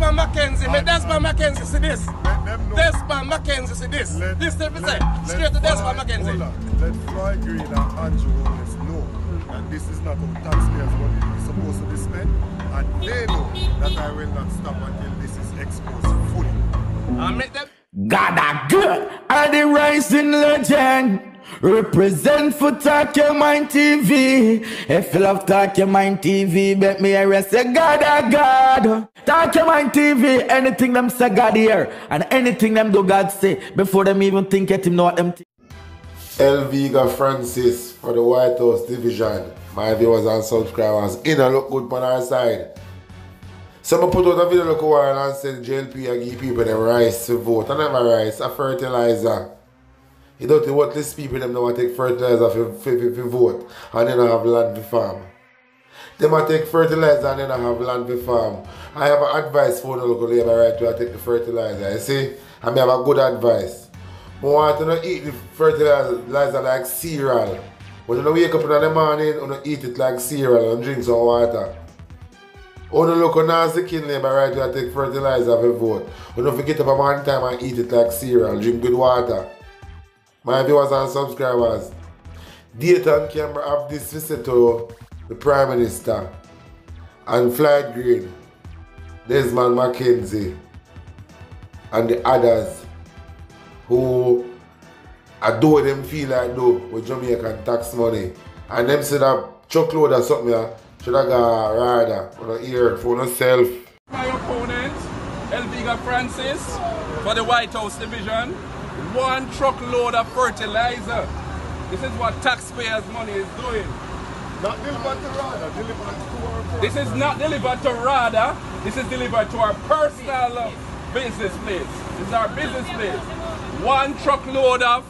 Desmond McKenzie, me Desmond McKenzie, see this. Let them know. Desmond McKenzie, see this. Let- This thing we say, straight to let Desmond Floyd- McKenzie. hold on. Let Floyd Green and Andrew Holness know that this is not how taxpayers' money is supposed to be spent. And they know that I will not stop until this is exposed fully. And make them God a good are the rising legend. Represent for Talk Your Mind TV. If you love Talk Your Mind TV, bet me I say God a God. Talk Your Mind TV, anything them say God here, and anything them do God say before them even think it him know what them think. Elviga Francis for the White House Division. My viewers and subscribers in a look good on our side. So I put out a video look a while and said JLP I give people them rice to vote. I never rice, a fertilizer. You don't think what these people them now take fertilizer for, for, for, vote and then have land to farm. They might take fertilizer and then I have land to farm. I have advice for the local labor right to take the fertilizer. You see? I may have a good advice. I want to not eat the fertilizer like cereal. When you wake up in the morning, you eat it like cereal and drink some water. On the kin labor right to take fertilizer for vote. You don't forget up a man time and eat it like cereal, drink good water. My viewers and subscribers, Dayton Canberra have this visit to the Prime Minister and Floyd Green, Desmond McKenzie, and the others who do them feel like do with Jamaican tax money. And them say that truckload or something should I go rather on the ear for yourself. My opponent, Elviga Francis, for the White House division. One truckload of fertilizer. This is what taxpayers' money is doing. Not delivered to RADA, delivered to our This is not delivered to RADA. This is delivered to our personal business place. This is our business place. One truckload of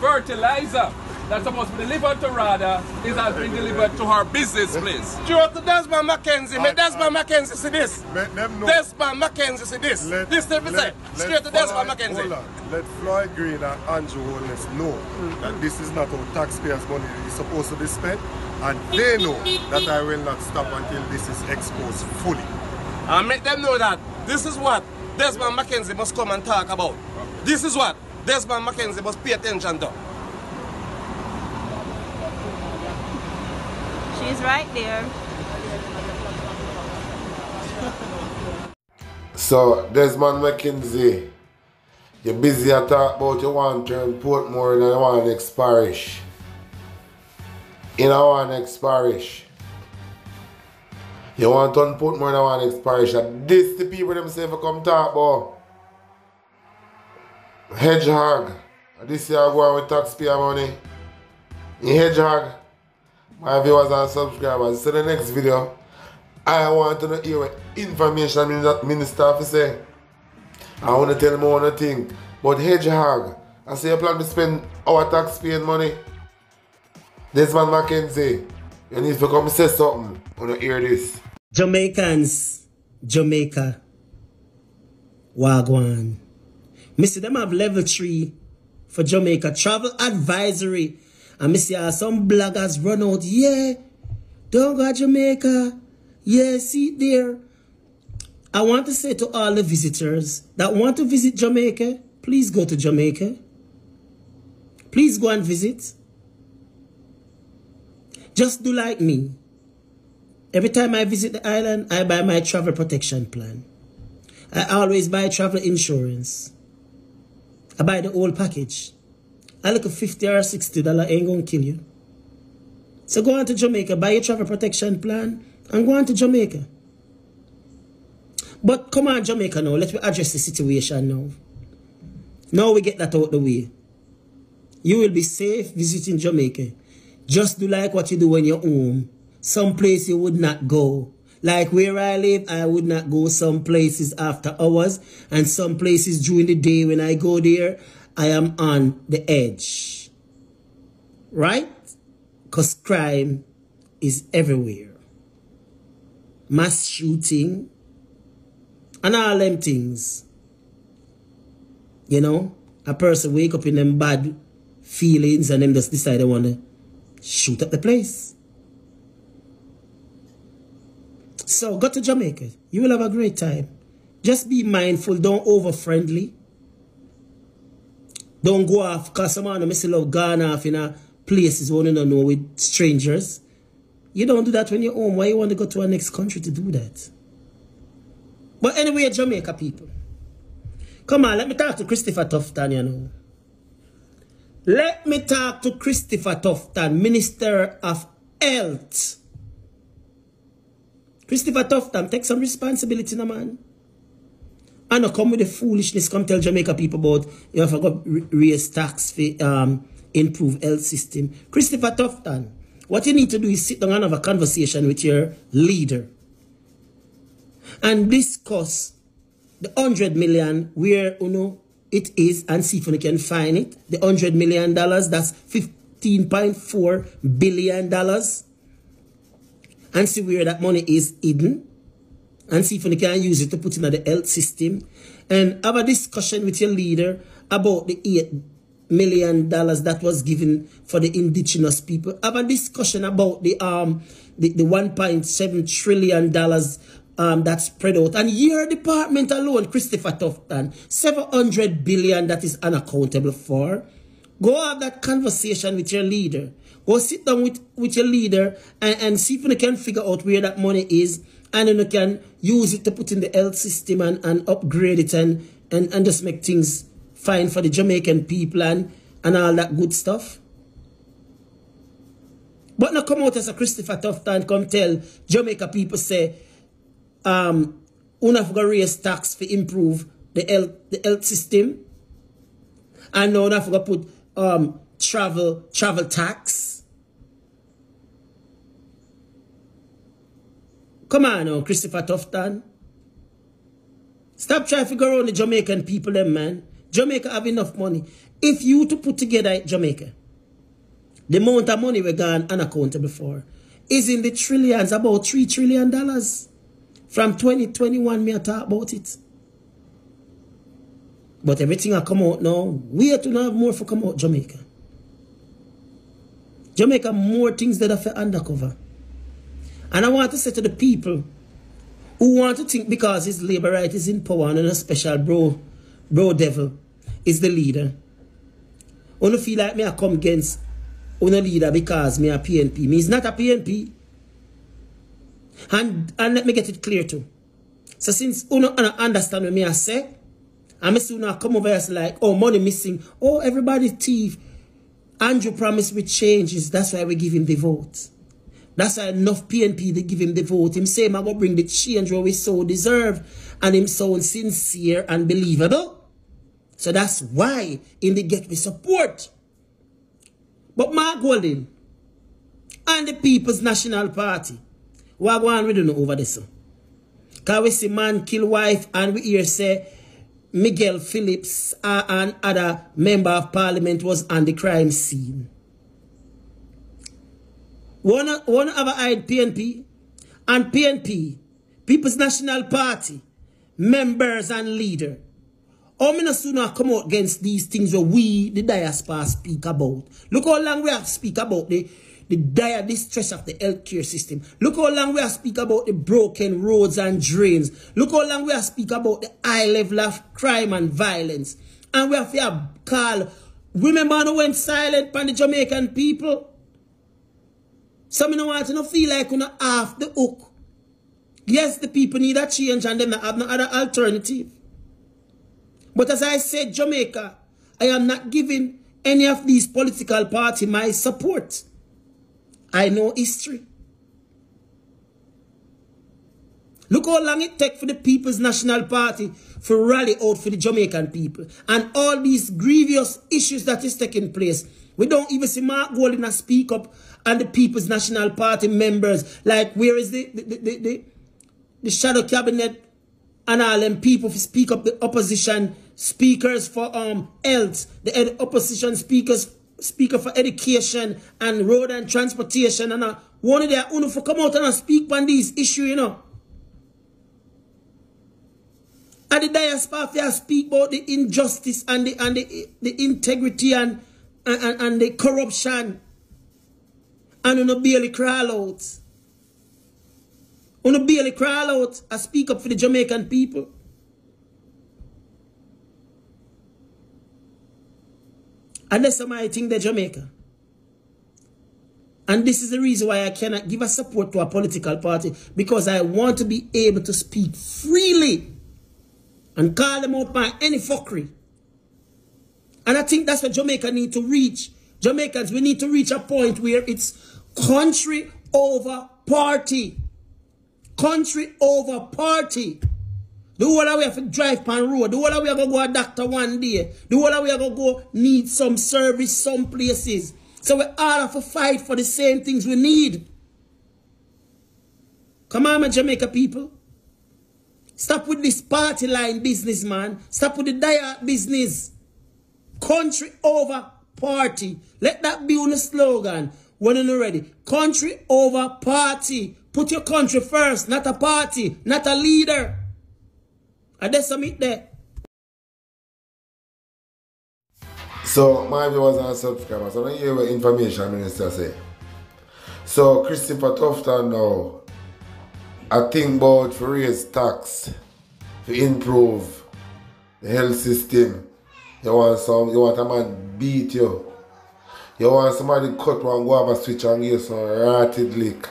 fertilizer that's supposed to be delivered to RADA is has been delivered to her business place. Straight to Desmond McKenzie. Me And- Desmond McKenzie see this. Let them know. Desmond McKenzie see this. Let- this thing we let- let Straight to Desmond Floyd- McKenzie. hold on. Let Floyd Green and Andrew Holness know that this is not how taxpayers' money is supposed to be spent. And they know that I will not stop until this is exposed fully. and make them know that this is what Desmond McKenzie must come and talk about. This is what Desmond McKenzie must pay attention to. She's right there. So Desmond McKenzie, you're busy at talk about you want to turn Portmore in a one next parish. In one next parish. You want to turn Portmore in a one next parish. And this the people themselves come talk about. Hedgehog. This year going with taxpayer money. In Hedgehog. My viewers and subscribers. So the next video. I want to know hear what information minister, have to say. I want to tell me one thing. But Hedgehog, I say you plan to spend our taxpaying money. This man McKenzie, you need to come say something you hear this. Jamaicans, Jamaica, Wagwan. Me see them have level 3 for Jamaica travel advisory. And me see how some bloggers run out, yeah, don't go to Jamaica. Yeah, see there. I want to say to all the visitors that want to visit Jamaica, please go to Jamaica. Please go and visit. Just do like me. Every time I visit the island, I buy my travel protection plan. I always buy travel insurance. I buy the whole package. At 50 or 60 dollar ain't gonna kill you. So go on to Jamaica, buy your travel protection plan, and go on to Jamaica. But come on, Jamaica now, let me address the situation now. Now we get that out the way. You will be safe visiting Jamaica. Just do like what you do when you're home. Some place you would not go. Like where I live, I would not go some places after hours, and some places during the day when I go there, I am on the edge. Right? Because crime is everywhere. Mass shooting, and all them things. You know, a person wake up in them bad feelings and them just decide they want to shoot up the place. So go to Jamaica. You will have a great time. just be mindful, don't over friendly. Don't go off, because some man I love gone off in a places you don't know with strangers. You don't do that when you're home. Why you want to go to a next country to do that? But anyway, Jamaica people. Come on, let me talk to Christopher Tufton, you know. Let me talk to Christopher Tufton, Minister of Health. Christopher Tufton, take some responsibility, no man. Know come with the foolishness, come tell Jamaica people about you have to raise tax for um improve health system. Christopher Tufton, what you need to do is sit down and have a conversation with your leader and discuss the 100 million where you know it is and see if you can find it. The 100 million dollars, that's 15.4 billion dollars. And see where that money is hidden. And see if you can use it to put in the health system. And have a discussion with your leader about the 8 million dollars that was given for the indigenous people. Have a discussion about the um the, the 1.7 trillion dollars um, that spread out. And your department alone, Christopher Tufton, 700 billion that is unaccountable for. Go have that conversation with your leader. Go sit down with, with your leader and, and see if you can figure out where that money is and then you can use it to put in the health system and, and upgrade it and, and, and just make things fine for the Jamaican people and, and all that good stuff. But now come out as a Christopher Tufton come tell Jamaica people say um, have to raise tax to improve the health, the health system. And now have to put um, travel, travel tax. Come on now, Christopher Tufton. Stop trying to figure out the Jamaican people them, man. Jamaica have enough money. If you to put together Jamaica, the amount of money we gone unaccountable for is in the trillions, about three trillion dollars. From 2021, me I talk about it. But everything I come out now, we have to have more for come out Jamaica. Jamaica more things that are for undercover. And I want to say to the people who want to think because his labor right is in power and a special bro, bro devil is the leader. Wanna feel like me I come against una leader because me a PNP. Me is not a PNP. And, and let me get it clear too. So since you don't understand what me I say, I'm still not come over here like, oh, money missing. Oh, everybody thief. Andrew promised with changes. That's why we give him the vote. That's why enough PNP they give him the vote. Him say, I'm going to bring the change where we so deserve. And him so sincere and believable. So that's why in the get we support. But Mark Golding and the People's National Party what go on we don't know over this? Because we see man kill wife and we hear say Mikael Phillips uh, and other member of parliament was on the crime scene. One, one have a PNP and PNP, People's National Party, members and leader. How many sooner come out against these things where we, the diaspora, speak about? Look how long we have speak about the the dire distress of the healthcare system. Look how long we have speak about the broken roads and drains. Look how long we have speak about the high level of crime and violence. And we have to call women who went silent on the Jamaican people. Some of you want to feel like you are off the hook. Yes, the people need a change and them have no other alternative. But as I said, Jamaica, I am not giving any of these political party my support. I know history. Look how long it take for the People's National Party for rally out for the Jamaican people. And all these grievous issues that is taking place. We don't even see Mark Golding speak up and the People's National Party members. Like, where is the, the, the, the, the shadow cabinet and all them people speak up the opposition speakers for um health, the opposition speakers speaker for education and road and transportation and uh, one of their own for come out and speak on these issues, you know. And the diaspora speak about the injustice and the and the, the integrity and, and, and the corruption. And you know barely crawl out. You know barely crawl out I speak up for the Jamaican people. And that's why I think they're Jamaica. And this is the reason why I cannot give a support to a political party. Because I want to be able to speak freely. And call them out by any fuckery. And I think that's what Jamaica need to reach. Jamaicans, we need to reach a point where it's country over party. Country over party. The whole of we have to drive pan road. The whole of we have to go a doctor one day. The whole of we have to go need some service some places. So we all have to fight for the same things we need. Come on, my Jamaica people. Stop with this party line business, man. Stop with the diet business. Country over party. Let that be on the slogan when you're ready. Country over party. Put your country first, not a party, not a leader. And there's some it there. So, my viewers and subscribers, I to hear what information minister say. So, Christopher Tufton now, I think about for raise tax, to improve the health system. You want some, you want a man beat you. You want somebody cut one go have a switch and give you some rotted lick.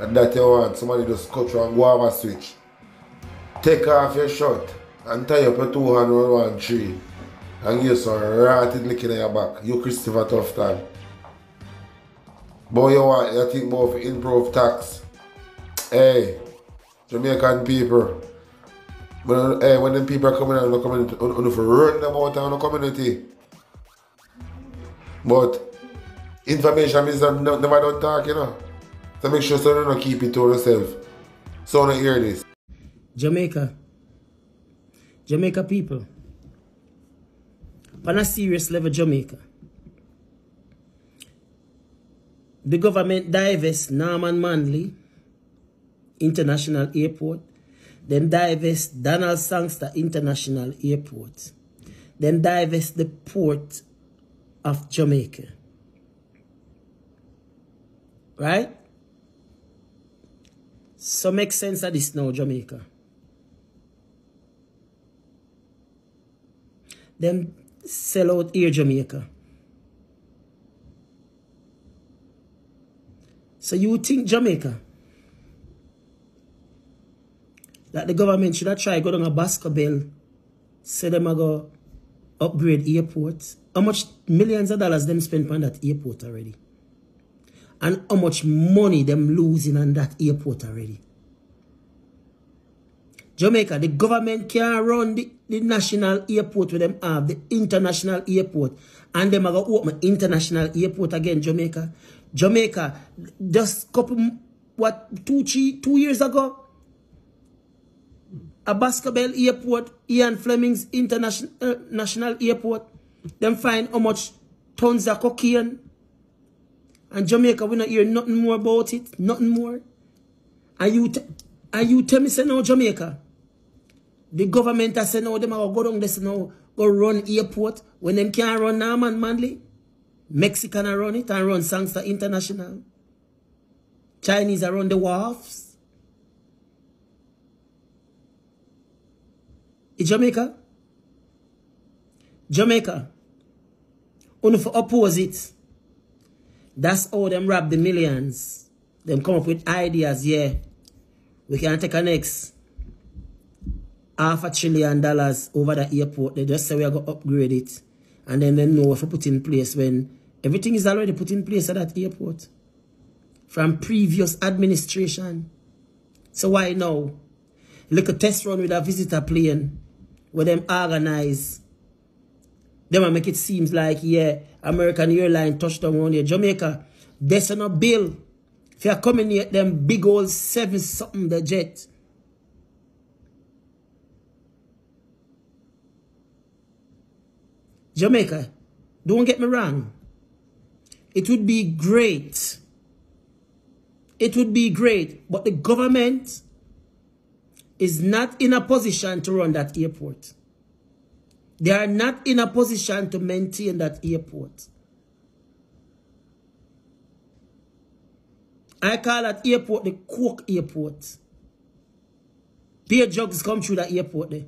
And that you want somebody just cut one go have a switch. Take off your shirt and tie up your two hand on one tree and give you some rotted lick in your back. You Christopher Tufton. But you want you think about improve tax. Hey, Jamaican people. When, hey, when them people are coming out of the community, you have to run them out of the community. But information is that never done talk, you know. So make sure so you don't keep it to yourself. So don't hear this. Jamaica. Jamaica people. On a serious level, Jamaica. The government divest Norman Manley International Airport. Then divest Donald Sangster International Airport. Then divest the port of Jamaica. Right? So make sense of this now, Jamaica. Them sell out Air Jamaica. So you think Jamaica that the government should have tried go down a Boscobel, say them a go upgrade airport. How much millions of dollars them spend on that airport already? And how much money them losing on that airport already? Jamaica, the government can run the, the national airport with them have, the international airport. And them are going to open international airport again, Jamaica. Jamaica, just couple, what, two, three, two years ago, a Boscobel airport, Ian Fleming's International uh, National Airport, them find how much tons of cocaine. And Jamaica, we not hear nothing more about it, nothing more. And you, and you tell me, say no, Jamaica. The government has said no, them are go down this now, go run airport. When them can't run now, man, Manley, Mexican are run it and run Sangster International. Chinese are run the wharfs. Jamaica? Jamaica. Only for opposite. That's how them rob the millions. Them come up with ideas, yeah. We can take a next half a trillion dollars over the airport. They just say we are going to upgrade it. And then they know if we put in place when everything is already put in place at that airport. From previous administration. So why now? Look a test run with a visitor plane where them organize. Them make it seems like, yeah, American airline touchdown on here. Jamaica, there's no bill. If you're coming here, them big old seven something the jet. Jamaica, don't get me wrong. It would be great. It would be great. But the government is not in a position to run that airport. They are not in a position to maintain that airport. I call that airport the Coke Airport. Beer jugs come through that airport there.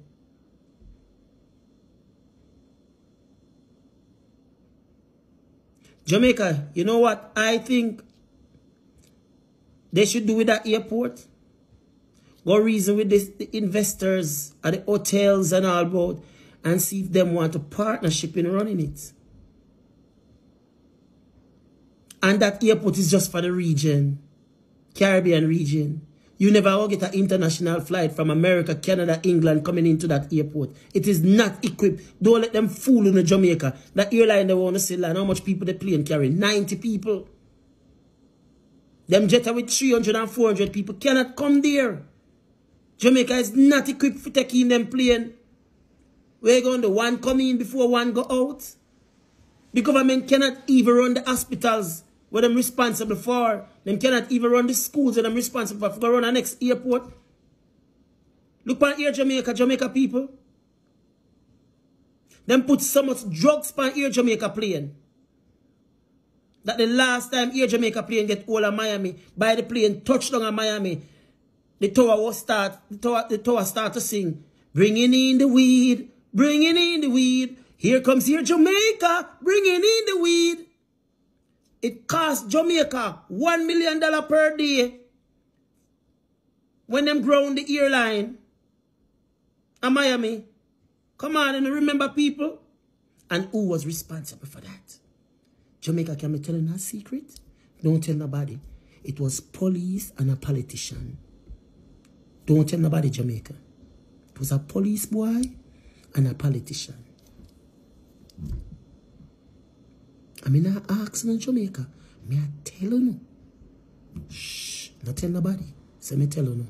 Jamaica, you know what I think they should do with that airport? Go reason with this, the investors at the hotels and all about and see if them want a partnership in running it. And that airport is just for the region, Caribbean region. You never get an international flight from America, Canada, England coming into that airport. It is not equipped. Don't let them fool in the Jamaica. That airline they want to sell and how much people the plane carry? 90 people. Them jetta with 300 and 400 people cannot come there. Jamaica is not equipped for taking them plane. We're going to one come in before one go out. The government cannot even run the hospitals what I'm responsible for. Them cannot even run the schools that I'm responsible for. For run the next airport. Look on Air Jamaica, Jamaica people. Them put so much drugs on Air Jamaica plane. That the last time Air Jamaica plane get all of Miami, by the plane touched down on Miami, the tower was start, the tower, the tower start to sing, bringing in the weed, bringing in the weed. Here comes Air Jamaica, bringing in the weed. It cost Jamaica $1 million per day when them ground the airline in Miami. Come on and remember people. And who was responsible for that? Jamaica, can be telling a secret? Don't tell nobody. It was police and a politician. Don't tell nobody, Jamaica. It was a police boy and a politician. I mean, I ask in Jamaica. Me I tell you. Shh. Not tell nobody. Say me tell you.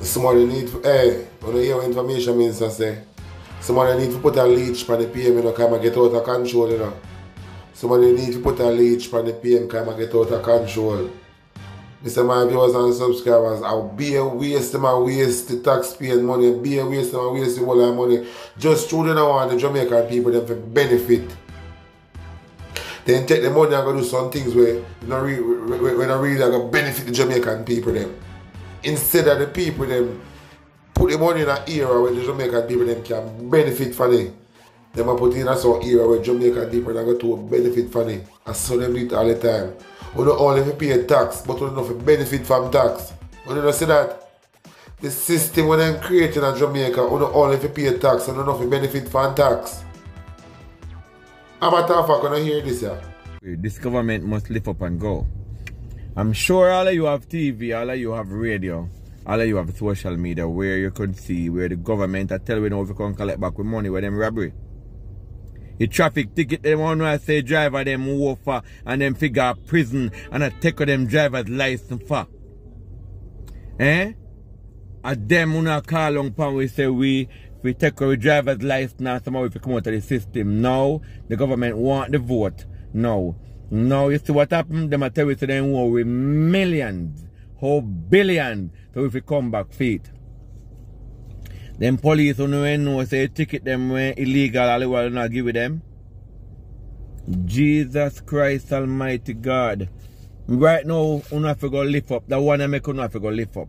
Somebody need, hey, when you hear information minister say, somebody need to put a leech on the PM, you know, come and get out of control, you know. Somebody need to put a leech on the PM, come and get out of control. Mr. My viewers and subscribers, I'll be a waste my waste the taxpaying money, be a waste my waste the whole of money. Just now want the Jamaican people them to benefit. Then take the money and go do some things where not really, when I really going to benefit the Jamaican people them. Instead of the people them put the money in an era where the Jamaican people them can benefit from it. Them a put in a some era where Jamaican people are going to benefit from it. I saw them do it all the time. We don't only pay tax, but we don't benefit from tax. We don't see that. The system when I'm creating in Jamaica, we don't only pay tax, and don't benefit from tax. I'm a tough gonna hear this yeah. This government must lift up and go. I'm sure all of you have TV, all of you have radio, all of you have social media where you could see where the government are telling you if you can collect back with money with them robbery. The traffic ticket them want to say driver them move for and them figure prison and I take them driver's license for. Eh? And them wanna call on pan we say we we take our driver's license now somehow if we come out of the system. Now the government want the vote. Now. Now you see what happened? Them are tell you to them war with millions, whole billions. So if we come back feet. Them police who know know say ticket them when illegal all the world not give it them. Jesus Christ Almighty God. Right now, you have to go lift up. The one I make have to go lift up.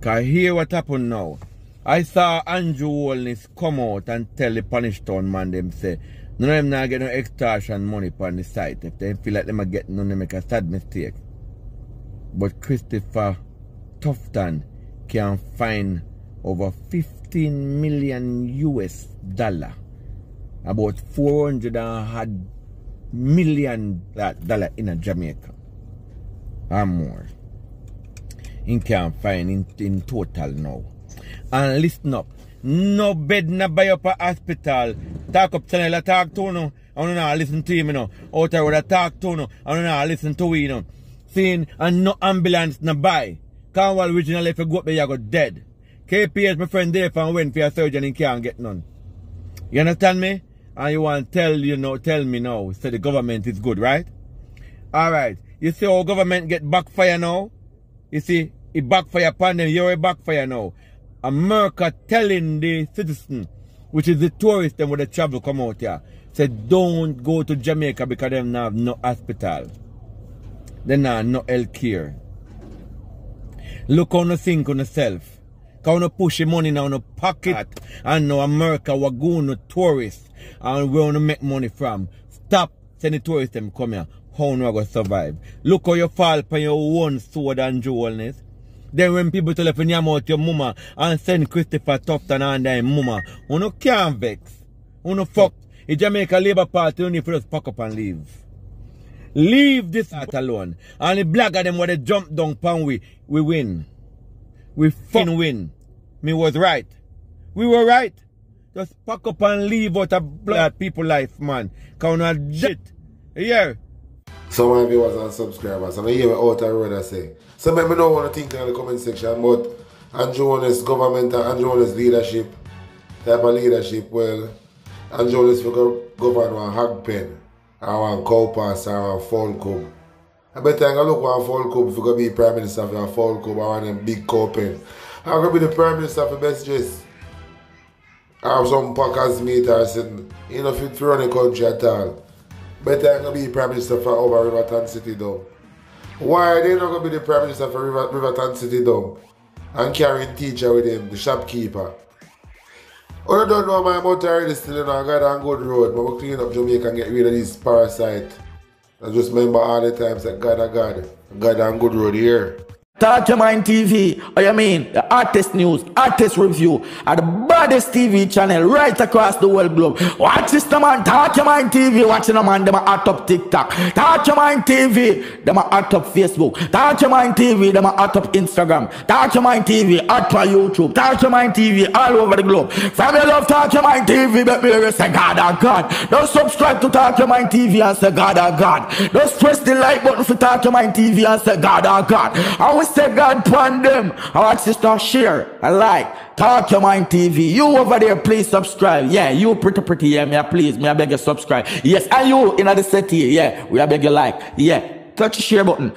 Cause hear what happened now. I saw Andrew Holness come out and tell the Spanish Town man them say, none of them not get no extortion money on the site. If they feel like them are getting none, they make a sad mistake. But Christopher Tufton can find over 15 million US dollar. About 400 million dollar in a Jamaica. Or more. He can find in, in total now. And listen up. No bed no buy up a hospital. Talk up channel talk to no. I don't know listen to him you know. Out there with a talk to no. I don't know listen to you know. And no ambulance no buy. Cornwall Regional if you go up there you go dead. KPS my friend there from when for a surgeon and can't get none. You understand me? And you want to tell you know tell me now. Say the government is good, right? Alright. You see how government get backfire now? You see, it backfire upon them, you're a backfire now. America telling the citizen, which is the tourist them with the travel come out here, say don't go to Jamaica because them have no hospital. They have no health care. Look on the think on yourself. Cause you push the money now in a pocket and now America we're going to tourists and we want to make money from. stop sending the tourists them come here. How we gonna survive? Look how you fall upon your own sword and jewelness. Then when people tell you to out your mama and send Christopher Tufton and their mama, you no can't vex. You no fuck. The Jamaica Labour Party, you need to just pack up and leave. Leave this out alone. And the black of them where they jump down pan we, we win. We fucking win. Me was right. We were right. Just pack up and leave out of blood people life, man. Cause not shit. Yeah. Some of you viewers and subscribers, and I hear what out road I say. So let me know what you think in the comment section about Andrew Holness government and Andrew Holness leadership. Type of leadership, well, Andrew Holness will govern one hog pen, or one cow pass, or one fall cub. I bet I look one fall cub if going to be prime minister for a fall cub or one of them big. I'm going to be the prime minister for best dress. Or some packers meet or something. You know, if to run the country at all. Better I'm gonna be Prime Minister for over Riverton City though. Why they not gonna be the Prime Minister for River, Riverton City though? And carrying teacher with him, the shopkeeper. Oh, I don't know my motto already still, you know, I got on good road, but we clean up Jamaica and get rid of these parasites. I just remember all the times that God, oh God, God on good road here. Talk Your Mind TV, oh you mean, the artist news, artist review, are the baddest TV channel right across the world globe. Watch this, man, Talk Your Mind TV, watching the man, them are hot up TikTok. Talk Your Mind TV, them are hot up Facebook. Talk Your Mind TV, them are hot up Instagram. Talk Your Mind TV, hot on YouTube. Talk Your Mind TV, all over the globe. Family love, Talk Your Mind TV, but me say God, oh God. Don't subscribe to Talk Your Mind TV and say God, oh God. Don't press the like button for Talk Your Mind TV and say God, oh God. I will say God upon them. Our sister share, I like. Talk Your Mind TV. You over there, please subscribe. Yeah, you pretty pretty. Yeah, me please, me I beg you subscribe. Yes, and you in the city. Yeah, we I beg you like. Yeah, touch the share button.